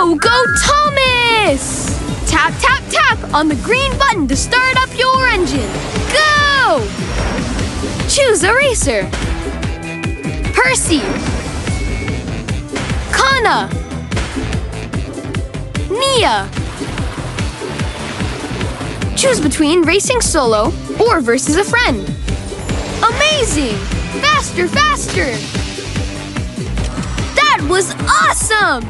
Go, go, Thomas! Tap, tap, tap on the green button to start up your engine. Go! Choose a racer. Percy. Kana. Nia. Choose between racing solo or versus a friend. Amazing! Faster, faster! That was awesome!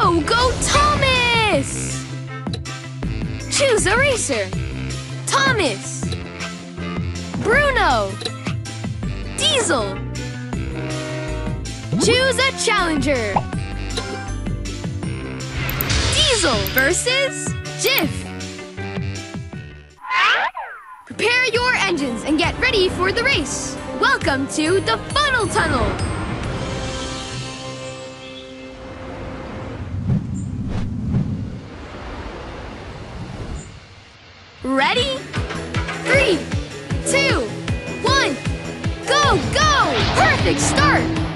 Go, go, Thomas! Choose a racer. Thomas. Bruno. Diesel. Choose a challenger. Diesel versus Jiff. Prepare your engines and get ready for the race. Welcome to the Funnel Tunnel. Go! Perfect start!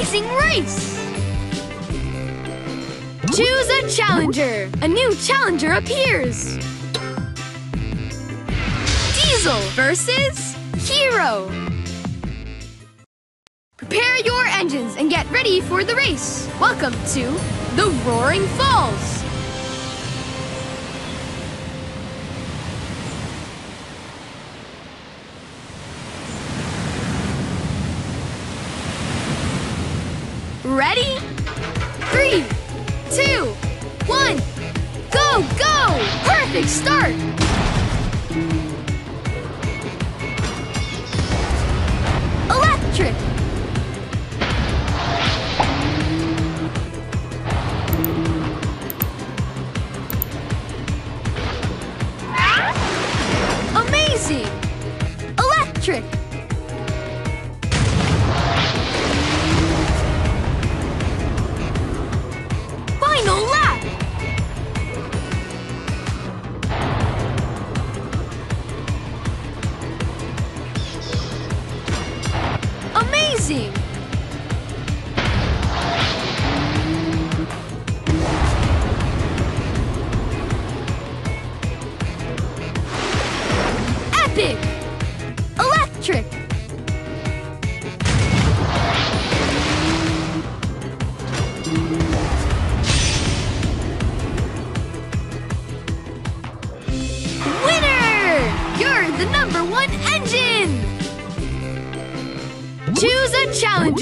Amazing race! Choose a challenger! A new challenger appears! Diesel versus Hiro. Prepare your engines and get ready for the race. Welcome to the Roaring Falls. Go! Perfect start! Electric! Amazing! Electric! Amazing!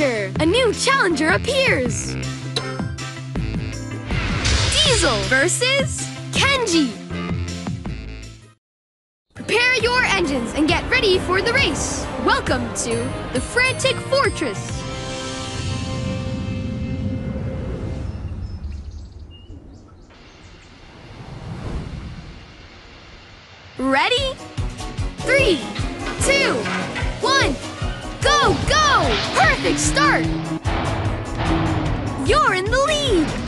A new challenger appears! Diesel versus Kenji! Prepare your engines and get ready for the race! Welcome to the Frantic Fortress! Ready? Three, two, one, go, go! Perfect start! You're in the lead!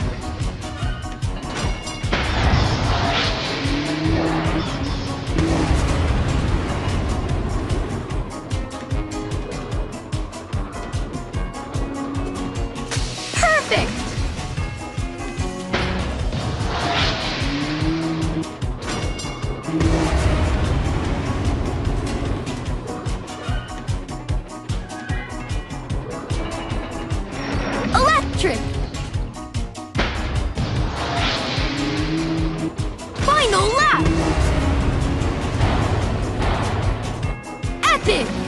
Epic!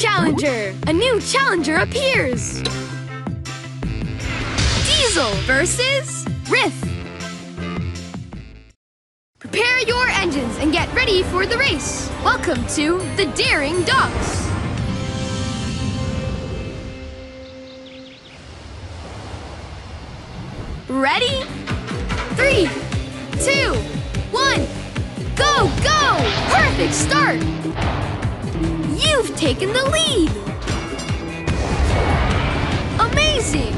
Challenger! A new challenger appears! Diesel versus Riff! Prepare your engines and get ready for the race! Welcome to the Daring Docks! Ready? Three, two, one, go, go! Perfect start! You've taken the lead! Amazing!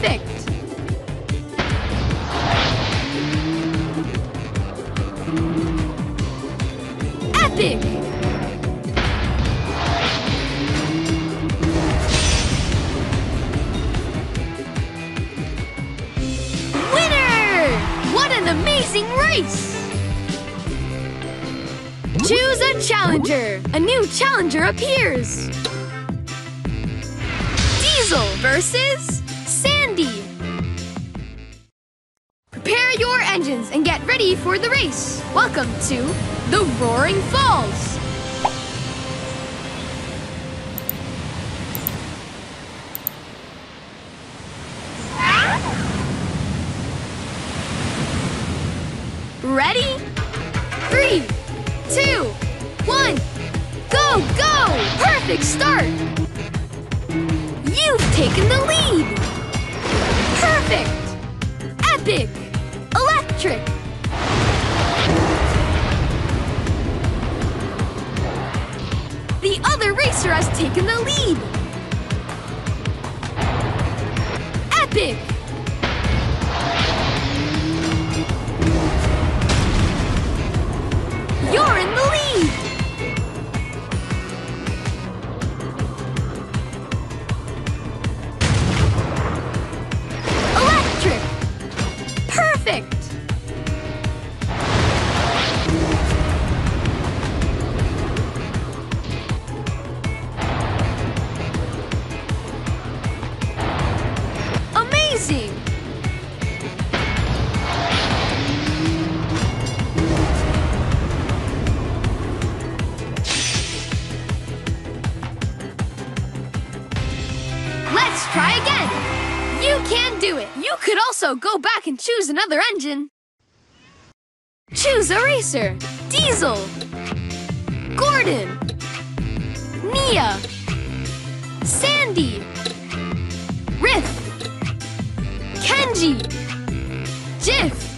Perfect! Epic! Winner! What an amazing race! Choose a challenger. A new challenger appears. Diesel versus ready for the race. Welcome to the Roaring Falls. Ready? Three, two, one, go, go! Perfect start! You've taken the lead! Perfect! Epic! Electric! The other racer has taken the lead! Epic! Amazing! Let's try again! You can do it! You could also go back and choose another engine. Choose a racer. Diesel. Gordon. Nia. Sandy. Kenji. Jiff.